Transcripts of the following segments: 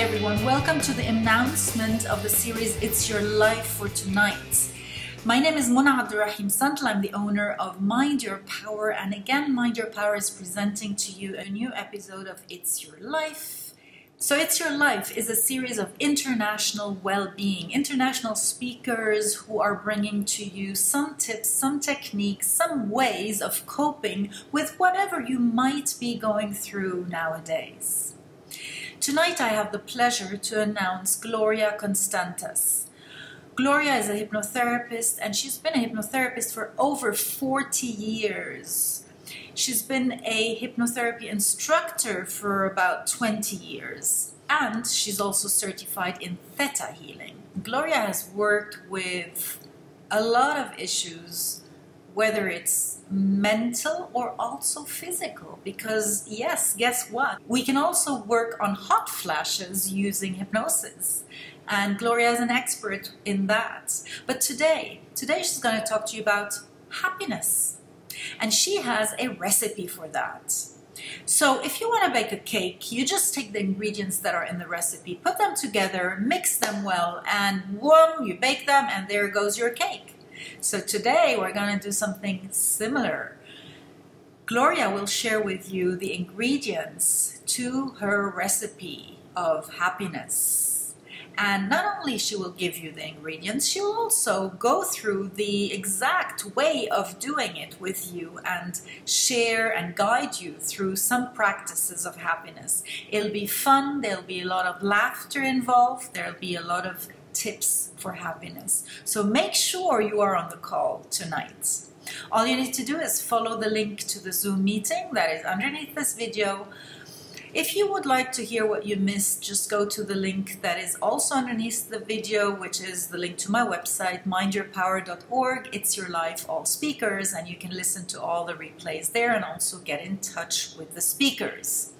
everyone. Welcome to the announcement of the series It's Your Life for Tonight. My name is Mona Abdurrahim Santal. I'm the owner of Mind Your Power, and again, Mind Your Power is presenting to you a new episode of It's Your Life. So, It's Your Life is a series of international well being, international speakers who are bringing to you some tips, some techniques, some ways of coping with whatever you might be going through nowadays. Tonight, I have the pleasure to announce Gloria Constantas. Gloria is a hypnotherapist and she's been a hypnotherapist for over 40 years. She's been a hypnotherapy instructor for about 20 years and she's also certified in Theta healing. Gloria has worked with a lot of issues whether it's mental or also physical. Because, yes, guess what? We can also work on hot flashes using hypnosis. And Gloria is an expert in that. But today, today she's going to talk to you about happiness. And she has a recipe for that. So if you want to bake a cake, you just take the ingredients that are in the recipe, put them together, mix them well, and boom, you bake them, and there goes your cake. So today we're going to do something similar. Gloria will share with you the ingredients to her recipe of happiness. And not only she will give you the ingredients, she will also go through the exact way of doing it with you and share and guide you through some practices of happiness. It'll be fun, there'll be a lot of laughter involved, there'll be a lot of tips for happiness. So make sure you are on the call tonight. All you need to do is follow the link to the Zoom meeting that is underneath this video. If you would like to hear what you missed, just go to the link that is also underneath the video, which is the link to my website, mindyourpower.org. It's your life, all speakers, and you can listen to all the replays there and also get in touch with the speakers.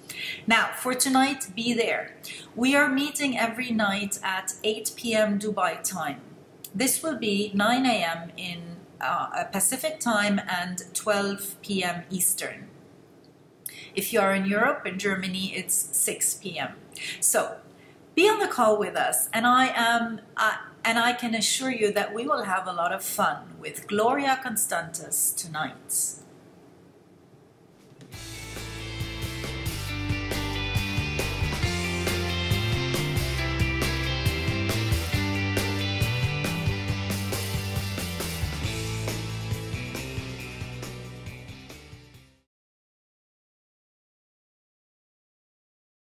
Now, for tonight, be there. We are meeting every night at 8 p.m. Dubai time. This will be 9 a.m. in uh, Pacific time and 12 p.m. Eastern. If you are in Europe, in Germany, it's 6 p.m. So be on the call with us, and I am. Uh, and I can assure you that we will have a lot of fun with Gloria Constantas tonight.